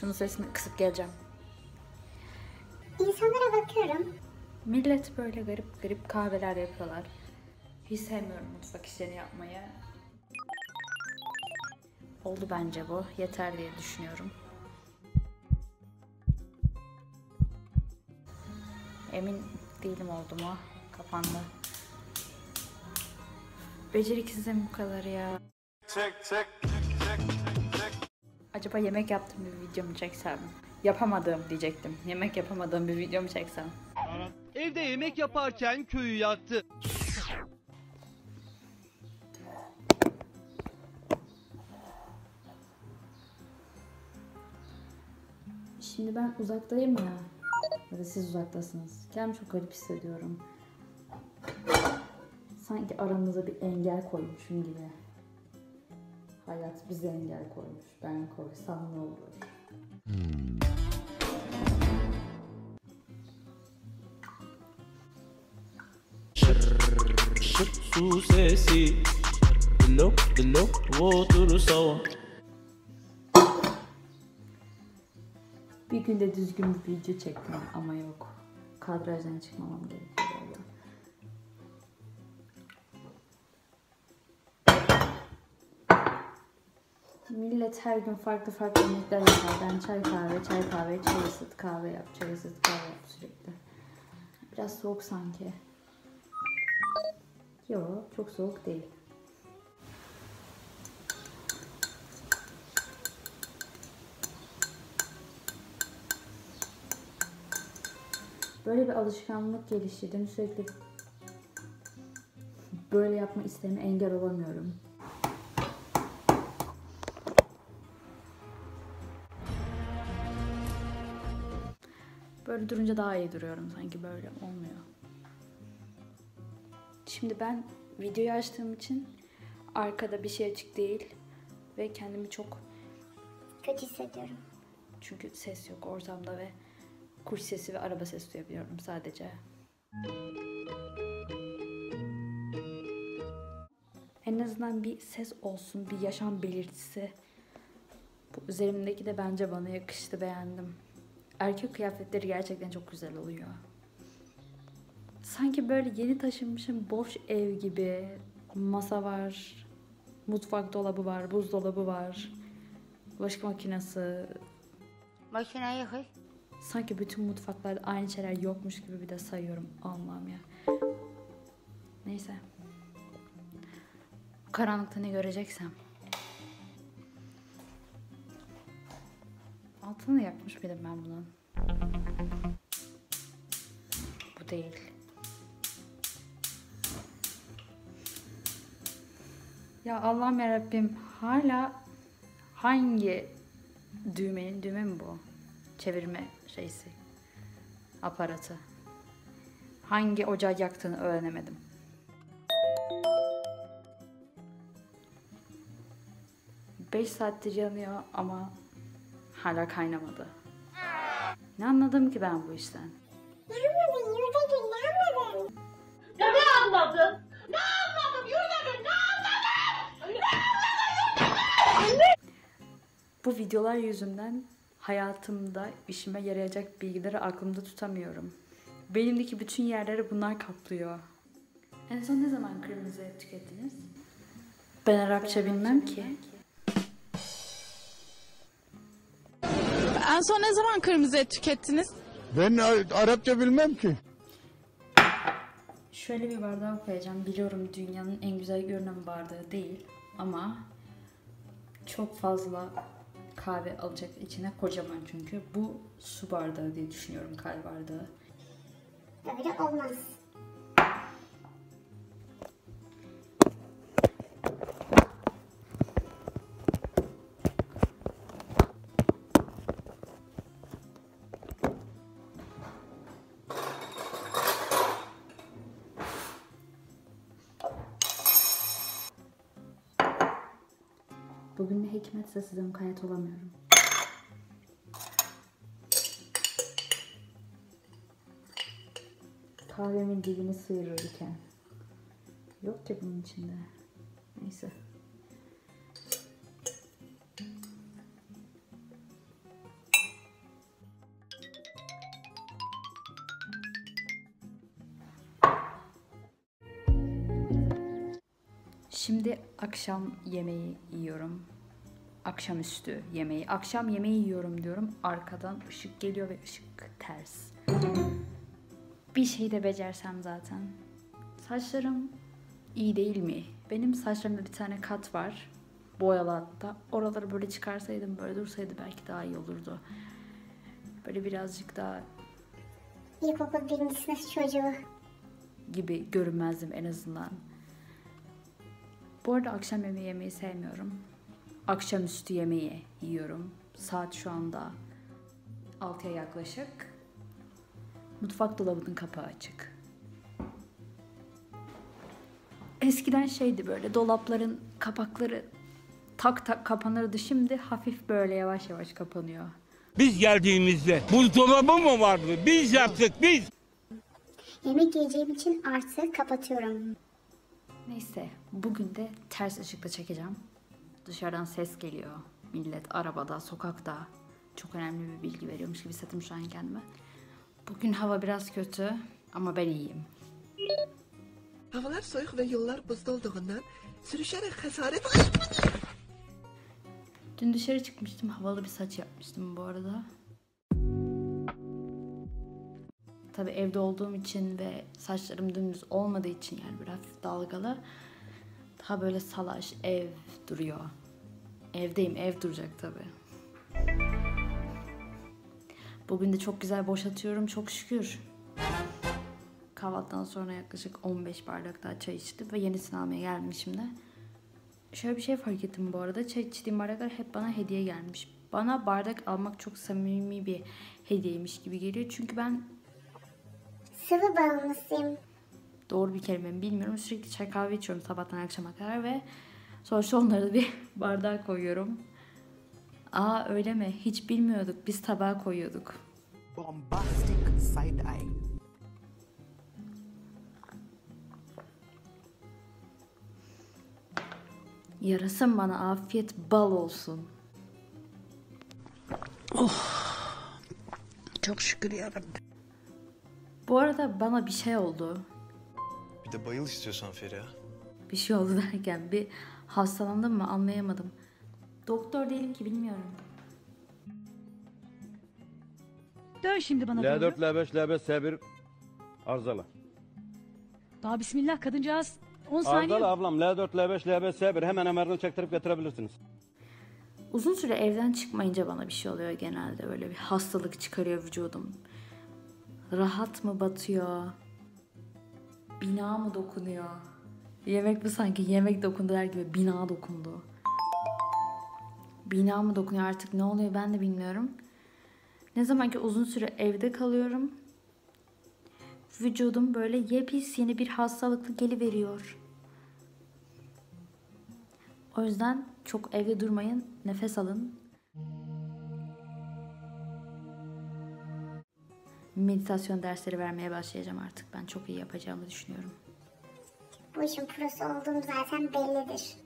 Şunun sesini kısıp geleceğim. İnsanlara bakıyorum. Millet böyle garip garip kahveler yapıyorlar. Hiç sevmiyorum mutfak işlerini yapmayı. Oldu bence bu. Yeter diye düşünüyorum. Emin değilim oldu mu? Kapandı. Beceriksizim bu kadar ya. Acaba yemek yaptığım bir video mu çeksem? Yapamadığım diyecektim. Yemek yapamadığım bir video mu çeksem? Evde yemek yaparken köyü yaktı. Şimdi ben uzaktayım ya. Ya da siz uzaktasınız. Kendimi çok garip hissediyorum. Sanki aramıza bir engel koymuşum gibi. Hayat bize engel koymuş. Ben koysam ne olur? su sesi Dilo dilo otur sawa Bir günde düzgün bir video çektim ama yok. Kadrajdan çıkmamam gerekiyor. Millet her gün farklı farklı yemekler yapar. Ben çay kahve, çay kahve, çay ısıt, kahve yap, çay ısıt, kahve yap sürekli. Biraz soğuk sanki. Yok, çok soğuk değil. Böyle bir alışkanlık geliştirdim. Sürekli böyle yapma isteğime engel olamıyorum. Böyle durunca daha iyi duruyorum sanki böyle olmuyor. Şimdi ben videoyu açtığım için arkada bir şey açık değil ve kendimi çok Kötü hissediyorum. çünkü ses yok ortamda ve kuş sesi ve araba sesi duyabiliyorum sadece. En azından bir ses olsun, bir yaşam belirtisi. Bu üzerimdeki de bence bana yakıştı, beğendim. Erkek kıyafetleri gerçekten çok güzel oluyor. Sanki böyle yeni taşınmışım boş ev gibi. Masa var, mutfak dolabı var, buzdolabı var, bulaşık makinesi, Makineyi kız. Sanki bütün mutfaklarda aynı şeyler yokmuş gibi bir de sayıyorum. Allah'ım ya. Neyse. Karanlıkta ne göreceksem. Altını yakmış mıydım ben bunun? Bu değil. Ya Allah'ım yarabbim hala hangi düğmenin düğme mi bu? Çevirme şeysi. Aparatı. Hangi ocağı yaktığını öğrenemedim. Beş saattir yanıyor ama hala kaynamadı. Ne anladım ki ben bu işten? Ne anladın ne anladın? Bu videolar yüzünden hayatımda işime yarayacak bilgileri aklımda tutamıyorum. Benimdeki bütün yerleri bunlar kaplıyor. En son ne zaman kırmızı et tükettiniz? Ben Arapça bilmem ki. En son ne zaman kırmızı et tükettiniz? Ben A- Arapça bilmem ki. Şöyle bir bardağa koyacağım. Biliyorum dünyanın en güzel görünen bardağı değil ama çok fazla kahve alacak içine kocaman çünkü. Bu su bardağı diye düşünüyorum kahve bardağı. Böyle olmaz. Bugün ne hikmetse size mukayyet olamıyorum. Kahvemin dibini sıyırırken. Yok ki bunun içinde. Neyse. Şimdi akşam yemeği yiyorum. Akşamüstü yemeği. Akşam yemeği yiyorum diyorum. Arkadan ışık geliyor ve ışık ters. Bir şey de becersem zaten. Saçlarım iyi değil mi? Benim saçlarımda bir tane kat var. Boyalı hatta. Oraları böyle çıkarsaydım, böyle dursaydı belki daha iyi olurdu. Böyle birazcık daha İlkokul birinci sınıf çocuğu. gibi görünmezdim en azından. Bu arada akşam yemeği yemeyi sevmiyorum. Akşamüstü yemeği yiyorum. Saat şu anda 6'ya yaklaşık. Mutfak dolabının kapağı açık. Eskiden şeydi böyle dolapların kapakları tak tak kapanırdı. Şimdi hafif böyle yavaş yavaş kapanıyor. Biz geldiğimizde buzdolabı mı vardı? Biz yaptık biz. Yemek yiyeceğim için artık kapatıyorum. Neyse bugün de ters ışıkta çekeceğim. Dışarıdan ses geliyor. Millet arabada, sokakta. Çok önemli bir bilgi veriyormuş gibi hissettim şu an kendime. Bugün hava biraz kötü ama ben iyiyim. Havalar soyuq ve yollar buzda olduğundan sürüşərək xəsarət Dün dışarı çıkmıştım. Havalı bir saç yapmıştım bu arada. Tabii evde olduğum için ve saçlarım dümdüz olmadığı için yani biraz dalgalı. Daha böyle salaş ev duruyor. Evdeyim ev duracak tabii. Bugün de çok güzel boşatıyorum çok şükür. Kahvaltıdan sonra yaklaşık 15 bardak daha çay içtim ve yenisini almaya geldim şimdi. Şöyle bir şey fark ettim bu arada. Çay içtiğim bardaklar hep bana hediye gelmiş. Bana bardak almak çok samimi bir hediyeymiş gibi geliyor. Çünkü ben Sıvı bağımlısıyım. Doğru bir kelime mi bilmiyorum. Sürekli çay kahve içiyorum sabahtan akşama kadar ve sonuçta onları da bir bardağa koyuyorum. Aa öyle mi? Hiç bilmiyorduk. Biz tabağa koyuyorduk. bombastic side eye. Yarasın bana afiyet bal olsun. Çok şükür ya Rabbi. Bu arada bana bir şey oldu. De bayıl istiyorsan Feriha. Bir şey oldu derken bir hastalandım mı anlayamadım. Doktor değilim ki bilmiyorum. Dön şimdi bana L4, doğru. L5, L5, S1 arızalı. Daha bismillah kadıncağız. 10 saniye. Arızalı ablam L4, L5, L5, S1 hemen MR'ını çektirip getirebilirsiniz. Uzun süre evden çıkmayınca bana bir şey oluyor genelde. Böyle bir hastalık çıkarıyor vücudum. Rahat mı batıyor? Bina mı dokunuyor? Yemek mi sanki yemek dokundu der gibi bina dokundu. Bina mı dokunuyor artık ne oluyor ben de bilmiyorum. Ne zaman ki uzun süre evde kalıyorum. Vücudum böyle yepis yeni bir hastalıklı geliveriyor. O yüzden çok evde durmayın, nefes alın. Meditasyon dersleri vermeye başlayacağım artık. Ben çok iyi yapacağımı düşünüyorum. Bu işin prosu olduğum zaten bellidir.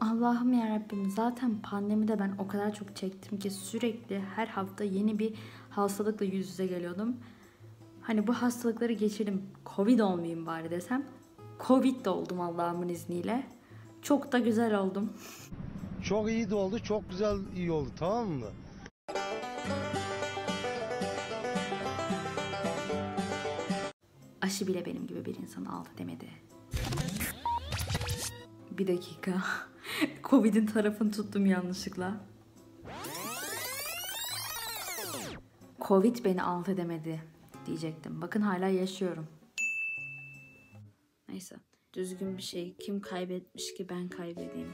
Allah'ım yarabbim zaten pandemide ben o kadar çok çektim ki sürekli her hafta yeni bir hastalıkla yüz yüze geliyordum. Hani bu hastalıkları geçirim, Covid olmayayım bari desem. Covid de oldum Allah'ımın izniyle. Çok da güzel oldum. Çok iyi de oldu, çok güzel iyi oldu tamam mı? Aşı bile benim gibi bir insanı aldı demedi. Bir dakika. Covid'in tarafını tuttum yanlışlıkla. Covid beni alt edemedi diyecektim. Bakın hala yaşıyorum. Neyse. Düzgün bir şey. Kim kaybetmiş ki ben kaybedeyim?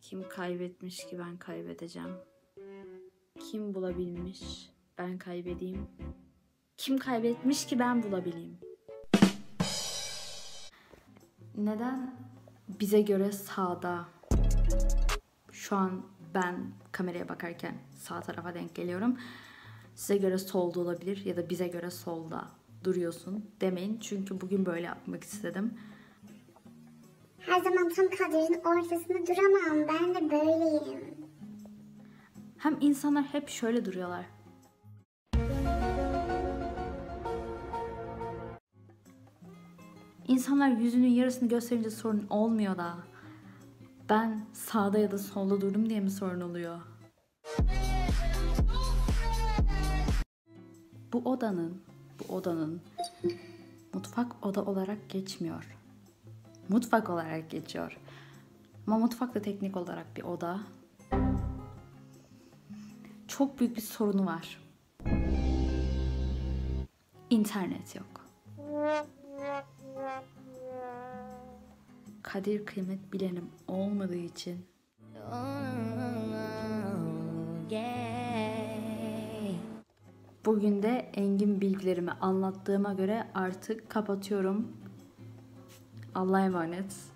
Kim kaybetmiş ki ben kaybedeceğim? Kim bulabilmiş? Ben kaybedeyim. Kim kaybetmiş ki ben bulabileyim? Neden bize göre sağda? Şu an ben kameraya bakarken sağ tarafa denk geliyorum. Size göre solda olabilir ya da bize göre solda duruyorsun demeyin. Çünkü bugün böyle yapmak istedim. Her zaman tam kadrin ortasında duramam. Ben de böyleyim. Hem insanlar hep şöyle duruyorlar. İnsanlar yüzünün yarısını gösterince sorun olmuyor da. Ben sağda ya da solda durdum diye mi sorun oluyor? Bu odanın, bu odanın mutfak oda olarak geçmiyor. Mutfak olarak geçiyor. Ama mutfak da teknik olarak bir oda. Çok büyük bir sorunu var. İnternet yok. Kadir kıymet bilenim olmadığı için Bugün de engin bilgilerimi anlattığıma göre artık kapatıyorum. Allah'a emanet.